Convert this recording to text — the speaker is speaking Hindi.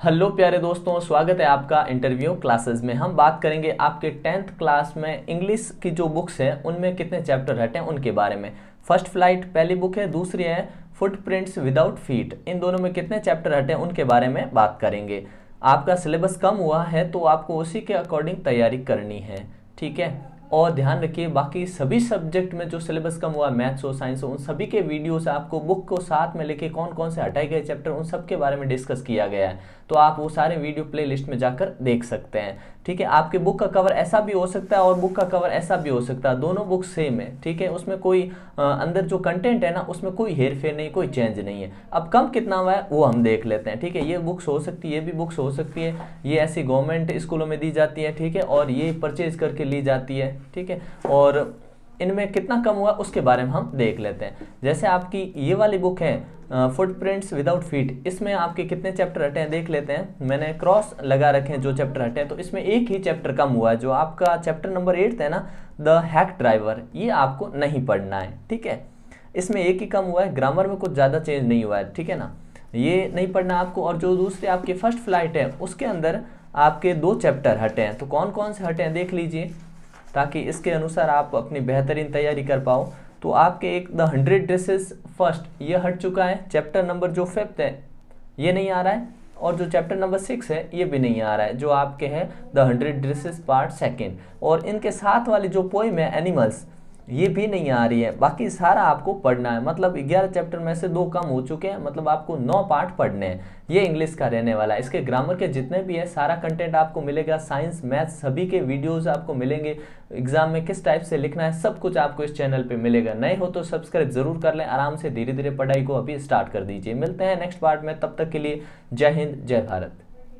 हेलो प्यारे दोस्तों, स्वागत है आपका इंटरव्यू क्लासेस में। हम बात करेंगे आपके टेंथ क्लास में इंग्लिश की जो बुक्स हैं, उनमें कितने चैप्टर हटे हैं, उनके बारे में। फ़र्स्ट फ़्लाइट पहली बुक है, दूसरी है फुटप्रिंट्स विदाउट फीट इन दोनों में कितने चैप्टर हटे हैं, उनके बारे में बात करेंगे। आपका सिलेबस कम हुआ है तो आपको उसी के अकॉर्डिंग तैयारी करनी है। ठीक है? और ध्यान रखिए, बाकी सभी सब्जेक्ट में जो सिलेबस कम हुआ मैथ्स हो साइंस हो, उन सभी के वीडियोस आपको बुक को साथ में लेके कौन कौन से हटाए गए चैप्टर उन सब के बारे में डिस्कस किया गया है। तो आप वो सारे वीडियो प्ले लिस्ट में जाकर देख सकते हैं। ठीक है? आपके बुक का कवर ऐसा भी हो सकता है और बुक का कवर ऐसा भी हो सकता है। दोनों बुक सेम है ठीक है? उसमें कोई आ, अंदर जो कंटेंट है ना उसमें कोई हेर फेर नहीं कोई चेंज नहीं है। अब कम कितना हुआ है वो हम देख लेते हैं ठीक है? ये बुक्स हो सकती है ये भी बुक्स हो सकती है। ये ऐसी गवर्नमेंट स्कूलों में दी जाती है ठीक है? और ये परचेज करके ली जाती है ठीक है? और इनमें कितना कम हुआ उसके बारे में हम देख लेते हैं। जैसे आपकी ये वाली बुक है फुटप्रिंट्स विदाउट फीट इसमें आपके कितने चैप्टर हटे हैं देख लेते हैं। मैंने क्रॉस लगा रखे हैं जो चैप्टर हटे हैं तो इसमें एक ही चैप्टर कम हुआ है, जो आपका चैप्टर नंबर एट है ना द हैक ड्राइवर ये आपको नहीं पढ़ना है, ठीक है? इसमें एक ही कम हुआ है ग्रामर में कुछ ज़्यादा चेंज नहीं हुआ है, ठीक है ना? ये नहीं पढ़ना आपको, और जो दूसरे आपके फ़र्स्ट फ़्लाइट है, उसके अंदर आपके दो चैप्टर हटे हैं तो कौन कौन से हटे हैं देख लीजिए। ताकि इसके अनुसार आप अपनी बेहतरीन तैयारी कर पाओ। तो आपके एक द हंड्रेड ड्रेसेस फ़र्स्ट, ये हट चुका है। चैप्टर नंबर जो फिफ्थ है, ये नहीं आ रहा है। और जो चैप्टर नंबर सिक्स है, ये भी नहीं आ रहा है, जो आपके हैं the hundred dresses part second. और इनके साथ वाली जो पोइम है, एनिमल्स ये भी नहीं आ रही है। बाकी सारा आपको पढ़ना है। मतलब 11 चैप्टर में से दो कम हो चुके हैं। मतलब आपको नौ पार्ट पढ़ने हैं। ये इंग्लिश का रहने वाला है। इसके ग्रामर के जितने भी है, सारा कंटेंट आपको मिलेगा। साइंस मैथ सभी के वीडियोस आपको मिलेंगे। एग्ज़ाम में किस टाइप से लिखना है, सब कुछ आपको इस चैनल पे मिलेगा। नए हो तो सब्सक्राइब ज़रूर कर लें। आराम से धीरे धीरे पढ़ाई को अभी स्टार्ट कर दीजिए। मिलते हैं नेक्स्ट पार्ट में। तब तक के लिए जय हिंद, जय भारत।